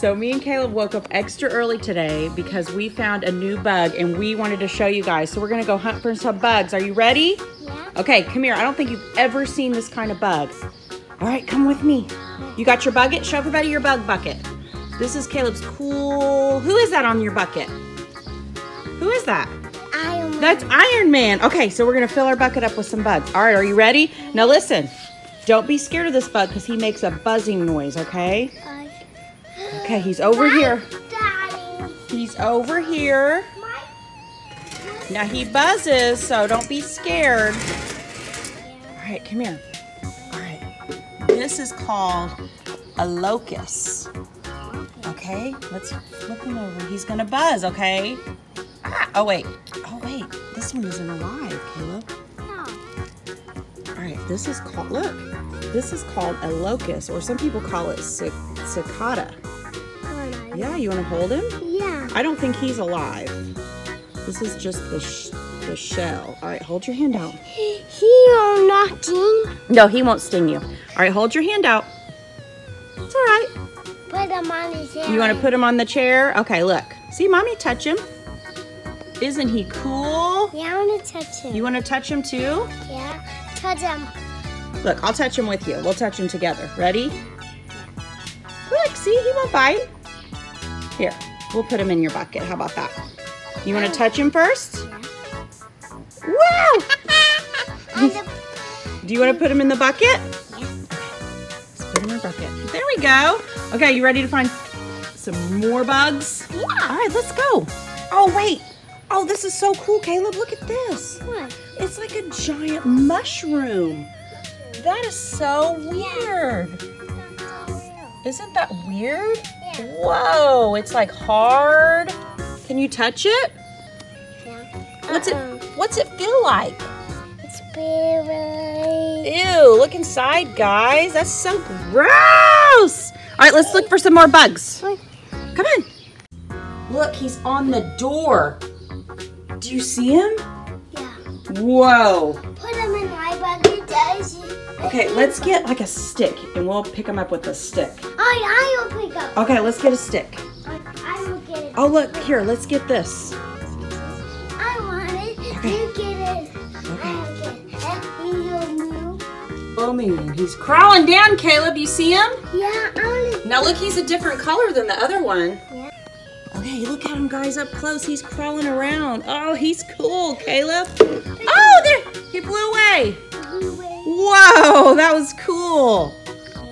So me and Caleb woke up extra early today because we found a new bug and we wanted to show you guys. So we're gonna go hunt for some bugs. Are you ready? Yeah. Okay, come here. I don't think you've ever seen this kind of bug. All right, come with me. You got your bucket? Show everybody your bug bucket. This is Caleb's cool. Who is that on your bucket? Who is that? Iron Man. That's Iron Man. Okay, so we're gonna fill our bucket up with some bugs. All right, are you ready? Now listen, don't be scared of this bug because he makes a buzzing noise, okay? Uh, Okay, he's over here. Daddy. He's over here. My. Now he buzzes, so don't be scared. All right, come here. All right. This is called a locust. Okay, let's flip him over. He's gonna buzz, okay? Ah, oh wait. Oh wait. This one isn't alive, Caleb. No. All right, this is called, look, this is called a locust, or some people call it cic- cicada. Yeah, you wanna hold him? Yeah. I don't think he's alive. This is just the, sh- the shell. All right, hold your hand out. He will not knocking. No, he won't sting you. All right, hold your hand out. It's all right. Put him on his head. You want to put him on the chair? Okay, look. See, mommy, touch him. Isn't he cool? Yeah, I want to touch him. You want to touch him too? Yeah. Touch him. Look, I'll touch him with you. We'll touch him together. Ready? Look, see, he won't bite. Here, we'll put them in your bucket. How about that? You want to touch him first? Wow! The. Do you want to put him in the bucket? Yeah. Let's put him in the bucket. There we go. Okay, you ready to find some more bugs? Yeah. All right, let's go. Oh, wait. Oh, this is so cool, Caleb. Look at this. What? It's like a giant mushroom. That is so weird. Isn't that weird? Whoa, it's like hard. Can you touch it? Yeah. What's it Uh-uh. what's it feel like? It's very. Ew, look inside, guys. That's so gross. All right, let's look for some more bugs. Come on. Look, he's on the door. Do you see him? Yeah. Whoa. Okay, let's get like a stick and we'll pick them up with a stick. Oh, I, I will pick up. Okay, let's get a stick. I, I will get it. Oh, look, here, let's get this. I want it. Okay. You get it. I will get it. And you will. Oh, man, he's crawling down, Caleb. You see him? Yeah, I want Now, look, he's a different color than the other one. Yeah. Okay, look at him, guys, up close. He's crawling around. Oh, he's cool, Caleb. Oh, there, he flew away. Whoa, that was cool.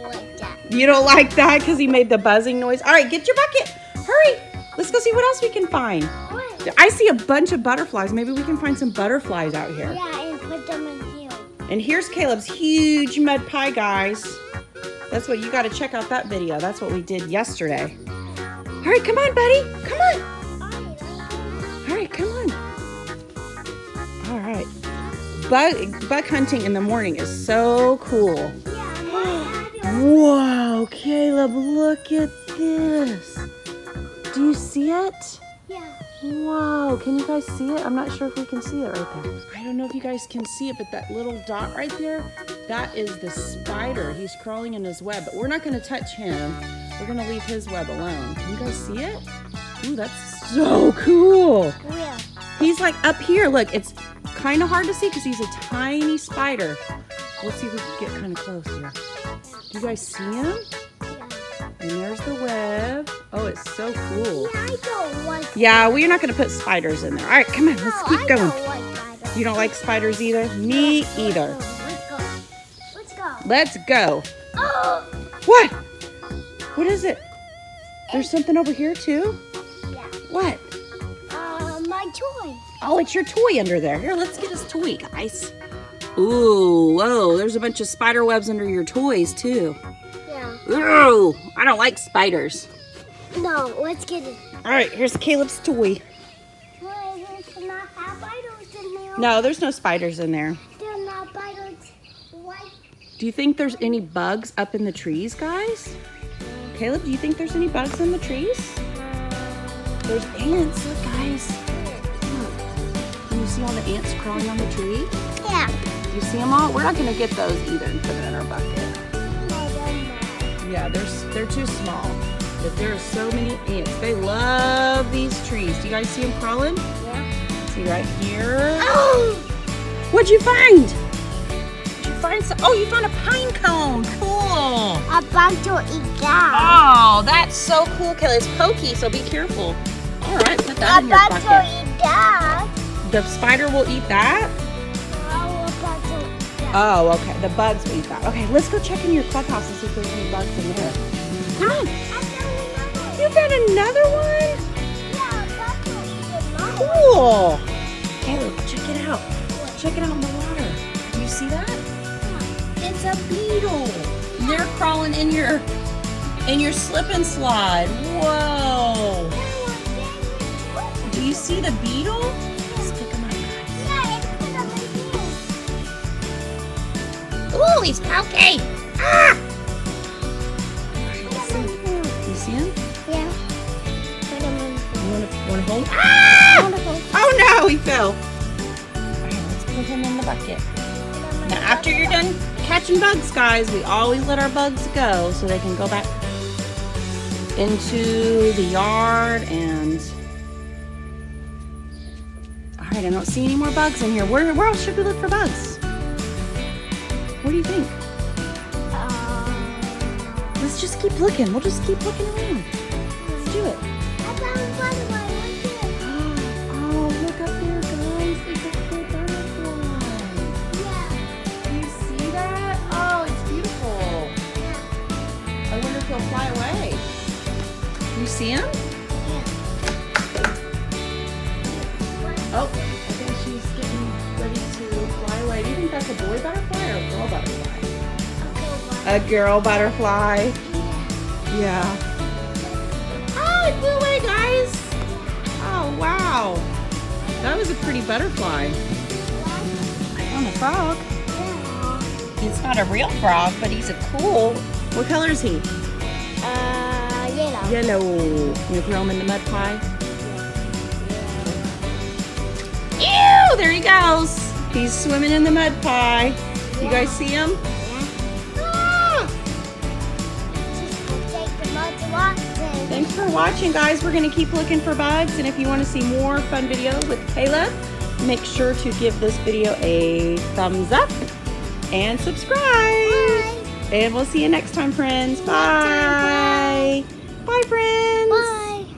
Like that. You don't like that because he made the buzzing noise? All right, get your bucket. Hurry. Let's go see what else we can find. What? I see a bunch of butterflies. Maybe we can find some butterflies out here. Yeah, and put them in here. And here's Caleb's huge mud pie, guys. That's what you got to check out that video. That's what we did yesterday. All right, come on, buddy. Come on. Bug, bug hunting in the morning is so cool. Yeah. Whoa, Caleb, look at this. Do you see it? Yeah. Wow, can you guys see it? I'm not sure if we can see it right there. I don't know if you guys can see it, but that little dot right there, that is the spider. He's crawling in his web, but we're not gonna touch him. We're gonna leave his web alone. Can you guys see it? Ooh, that's so cool. Where? He's like up here. Look, it's kind of hard to see because he's a tiny spider. Let's see if we can get kind of close here. Do you guys see him? Yeah. And there's the web. Oh, it's so cool. Yeah, like. Yeah, we're not going to put spiders in there. All right, come on, let's No, keep I going. don't like. You don't like spiders either? Me either. Let's go. Let's go. Let's go. Oh. What? What is it? There's something over here too? Yeah. What? Oh, it's your toy under there. Here, let's get his toy, guys. Ooh, whoa, there's a bunch of spider webs under your toys too. Yeah. Ooh, I don't like spiders. No, let's get it. All right, here's Caleb's toy. Well, there's not spiders in there. No, there's no spiders in there. Not spiders. What? Do you think there's any bugs up in the trees, guys? Caleb, do you think there's any bugs in the trees? There's ants, look guys. Look. You see all the ants crawling on the tree? Yeah. You see them all? We're not gonna get those either and put them in our bucket. No, they're not. Yeah, they're, they're too small. But there are so many ants. They love these trees. Do you guys see them crawling? Yeah. See right here. Oh! What'd you find? Did you find some? Oh, you found a pine cone. Cool. About to eat that. Oh, that's so cool, Kelly. It's pokey, so be careful. All right, put that in your About to bucket. eat that. The spider will eat that. Oh, okay. The bugs will eat that. Okay, let's go check in your clubhouse and see if there's any bugs in there. Come on. You found another one? Cool. Caleb, check it out. Check it out in the water. Do you see that? It's a beetle. They're crawling in your in your slip and slide. Whoa. Do you see the beetle? Ooh, he's pokey. Ah! You see him? Yeah. Put him in. You want to want to hold? Ah! Wonderful. Oh no, he fell. Let's put him in the bucket. Now, after you're done catching bugs, guys, we always let our bugs go so they can go back into the yard and. All right, I don't see any more bugs in here. Where, where else should we look for bugs? What do you think? Uh, Let's just keep looking. We'll just keep looking around. Let's do it. A girl butterfly. Yeah. Oh, it flew away, guys. Oh, wow. That was a pretty butterfly. On a frog. He's not a real frog, but he's a cool. What color is he? Uh, yellow. Yellow. You throw him in the mud pie? Ew! There he goes. He's swimming in the mud pie. You guys see him? The mud to Watson. Thanks for watching, guys. We're going to keep looking for bugs. And if you want to see more fun videos with Caleb, make sure to give this video a thumbs up and subscribe. Bye. And we'll see you next time, friends. Bye. time, Bye, friends. Bye.